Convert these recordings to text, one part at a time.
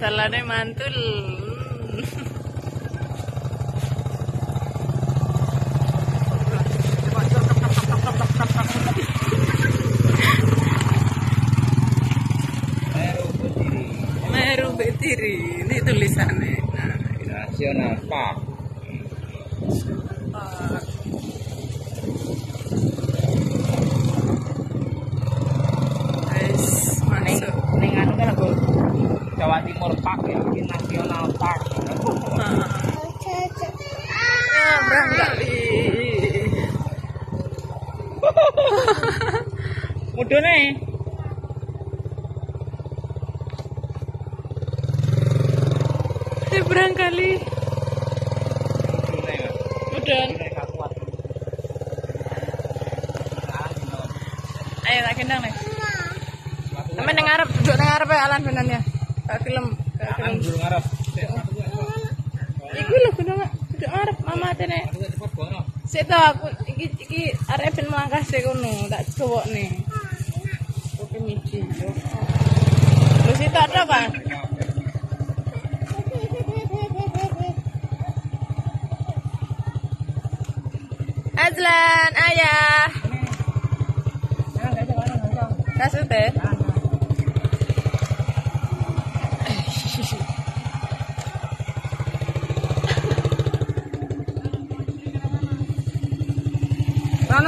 Salane mantul. Meru Betiri, ini tulisannya. Nah, Nasional Park. Pak. Timur Park ya, ini Nasional Park. Ah. Ya, berangkat Li. Mudune. Ya, berangkat Li. Mudune. Udah. Mudune gak kuat. Ayo tak gendang nih. Sampai ngarep, duduk nang ngarep ya alan benannya. Kayak film, kayak film. Guru ngarep. Iku lho gendang duduk ngarep mama tene. Sik to aku iki iki arep ben melangkah sik kono, tak cowokne. Oke miji. Terus itu ada apa? Azlan, ayah. Kasut teh.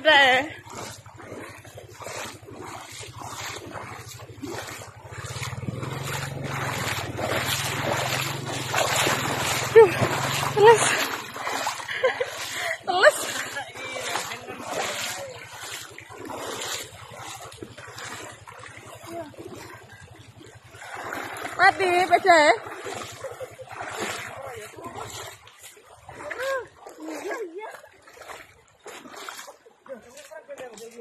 teles. Teles. Mati, pecah ya.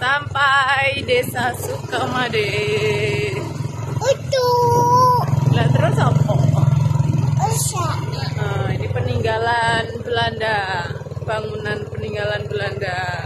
Sampai desa Sukamade. Itu. Lah terus apa? Nah, ini peninggalan Belanda, bangunan peninggalan Belanda.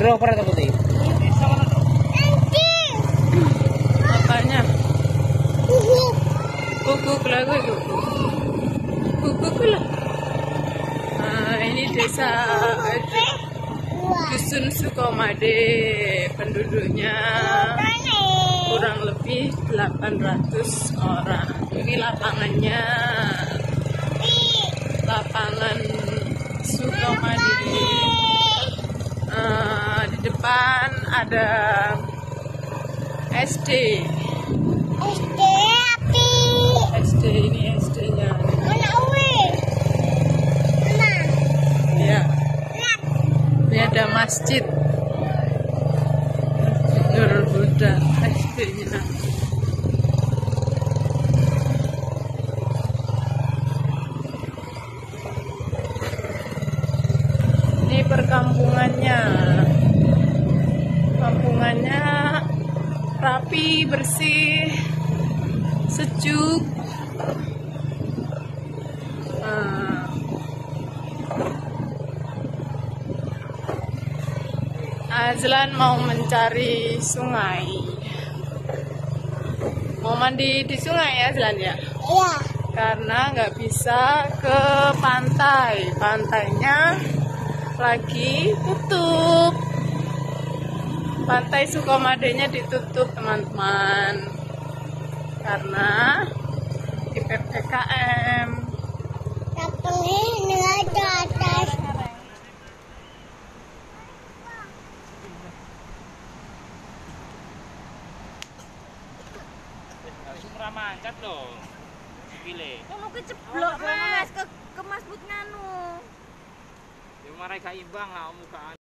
Roh pernah tuh putih. Nanti. Apanya? Uhu. Kukuk lagu itu. Kukuk lah. Nah, ini desa dusun Sukamade. Penduduknya kurang lebih 800 orang. Ini lapangannya lapangan Sukamadi. Eh, di depan ada SD. SD api. SD ini SD-nya. Mana uwe? Mana? Ya, ini ada masjid. Nurul Huda SD. adiknya. Ini perkampungannya. Kampungannya rapi, bersih, sejuk. Nah, Azlan mau mencari sungai. Mau mandi di sungai ya Azlan ya? Iya. Karena nggak bisa ke pantai. Pantainya lagi tutup. Pantai Sukomadenya ditutup teman-teman. Karena di PPKM. Tapi ini ada atas. Langsung ramancat loh. Gile. Kamu keceblok mas ke ke mas but nganu. Yang marai ka imbang lah mukaan.